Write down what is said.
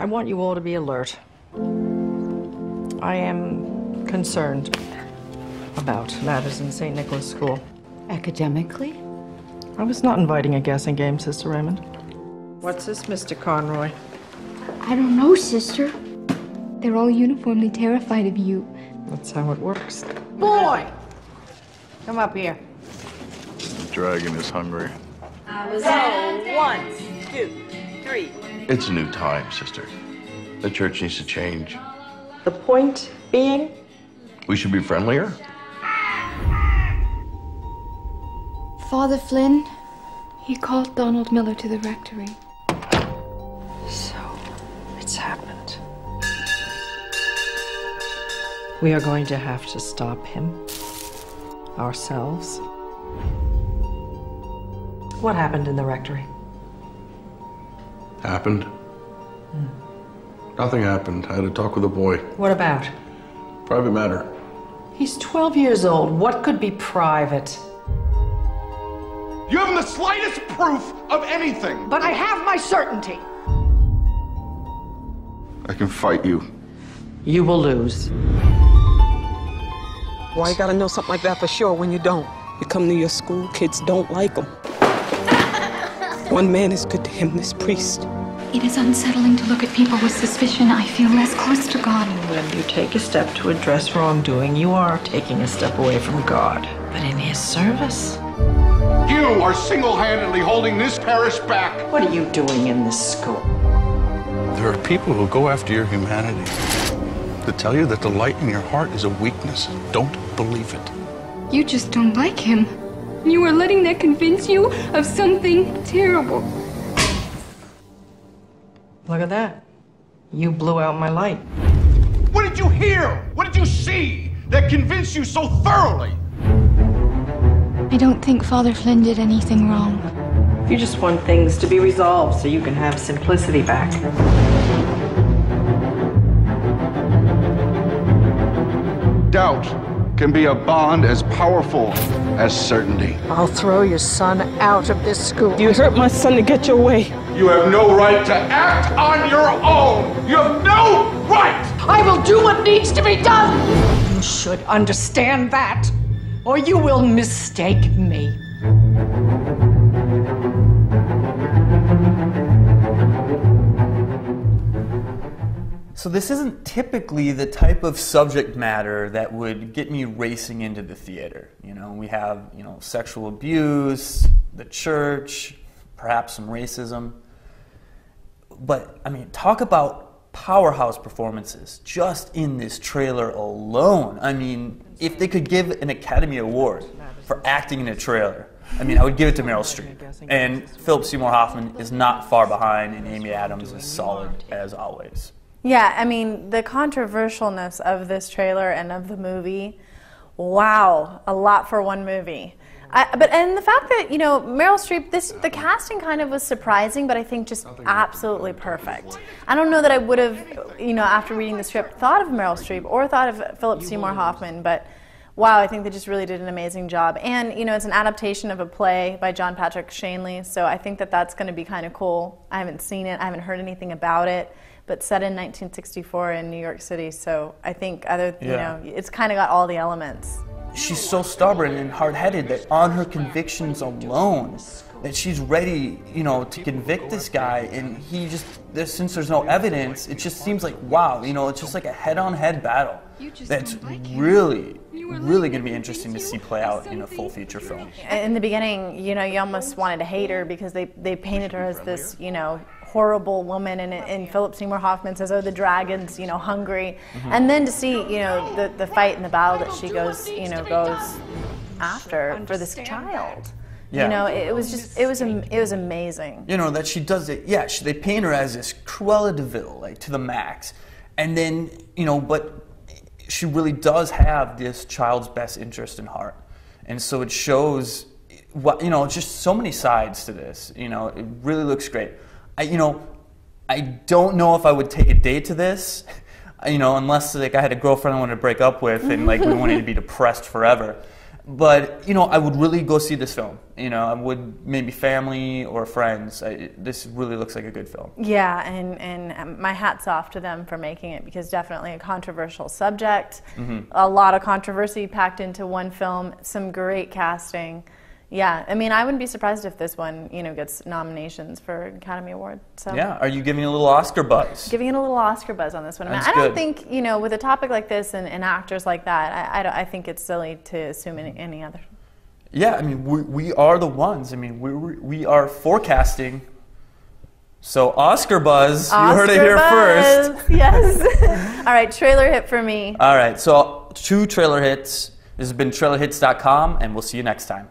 I want you all to be alert. I am concerned about matters in St. Nicholas School. Academically? I was not inviting a guessing game, Sister Raymond. What's this, Mr. Conroy? I don't know, sister. They're all uniformly terrified of you. That's how it works. Boy! Come up here. The dragon is hungry. I was one, two, three. It's a new time, sister. The church needs to change. The point being, We should be friendlier. Father Flynn, he called Donald Muller to the rectory. so it's happened. We are going to have to stop him ourselves. What happened in the rectory? Happened? Nothing happened. I had a talk with a boy. What about? Private matter. He's 12 years old. What could be private? You haven't the slightest proof of anything. But I have my certainty. I can fight you. You will lose. Why you gotta know something like that for sure when you don't? You come to your school, kids don't like him. One man is good to him, this priest. It is unsettling to look at people with suspicion. I feel less close to God. When you take a step to address wrongdoing, you are taking a step away from God. But in His service, You are single handedly holding this parish back. what are you doing in this school? There are people who go after your humanity. To tell you that the light in your heart is a weakness. Don't believe it. You just don't like him. You are letting that convince you of something terrible. Look at that. You blew out my light. What did you hear? What did you see that convinced you so thoroughly? I don't think Father Flynn did anything wrong. You just want things to be resolved so you can have simplicity back. Doubt can be a bond as powerful as certainty. I'll throw your son out of this school. You hurt my son to get your way. You have no right to act on your own. You have no right. I will do what needs to be done. You should understand that, or you will mistake me. So this isn't typically the type of subject matter that would get me racing into the theater. You know, we have, you know, sexual abuse, the church, perhaps some racism. But I mean, talk about powerhouse performances just in this trailer alone. I mean, if they could give an Academy Award for acting in a trailer, I mean, I would give it to Meryl Streep. And Philip Seymour Hoffman is not far behind, and Amy Adams is solid as always. Yeah, I mean, the controversialness of this trailer and of the movie, wow, a lot for one movie. I, but and the fact that you know Meryl Streep, this the casting kind of was surprising, but I think just absolutely perfect. I don't know that I would have, you know, after reading the script, thought of Meryl Streep or thought of Philip Seymour Hoffman, but wow, I think they just really did an amazing job. And you know, it's an adaptation of a play by John Patrick Shanley, so I think that that's going to be kind of cool. I haven't seen it, I haven't heard anything about it, but set in 1964 in New York City, so I think other, you Yeah. know, it's kind of got all the elements. she's so stubborn and hard-headed that on her convictions alone that she's ready you know to convict this guy and he just there's, since there's no evidence it just seems like wow you know it's just like a head-on-head battle that's really really going to be interesting to see play out in a full feature film In the beginning, you know, you almost wanted to hate her because they, they painted her as this, you know, horrible woman, and, and Philip Seymour Hoffman says, "Oh, the dragon's, you know, hungry," and then to see, you know, the, the fight and the battle that she goes, you know, goes after for this child. Yeah. You know, it, it was just, it was, it was amazing. you know that she does it yeah she, they paint her as this cruella de vil like to the max. And then you know but she really does have this child's best interest in heart. And so it shows what you know just so many sides to this you know it really looks great i you know i don't know if i would take a date to this you know unless like i had a girlfriend i wanted to break up with and like we wanted to be depressed forever but you know, I would really go see this film. You know, I would maybe family or friends. I, this really looks like a good film. Yeah, and, and um, my hat's off to them for making it because definitely a controversial subject. A lot of controversy packed into one film, some great casting. Yeah, I mean, I wouldn't be surprised if this one, you know, gets nominations for Academy Award. So Yeah. Are you giving a little Oscar buzz? giving it a little Oscar buzz on this one. I, mean, I don't good. think, you know, with a topic like this and, and actors like that, I, I, don't- I think it's silly to assume any, any other. Yeah, I mean, we, we are the ones. I mean, we, we are forecasting. So, Oscar buzz, you heard it Oscar here first. Yes. All right, trailer hit for me. All right, so two trailer hits. This has been trailerhits.com, and we'll see you next time.